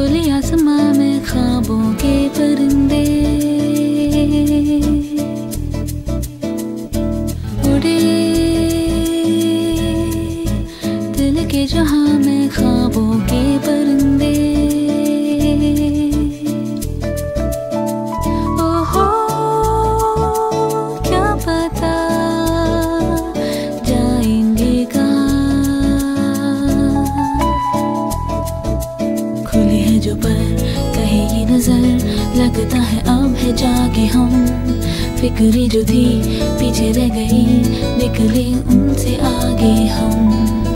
खुले आसमां में ख्वाबों के परिंदे। उड़े दिल के जहाँ में खा जो पर कहे ये नज़र लगता है अब है जाके हम। फिक्री जो थी, पीछे रह गई, निकले